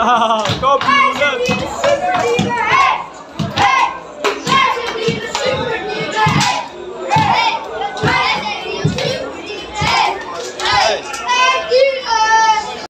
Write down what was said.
哈哈哈高比头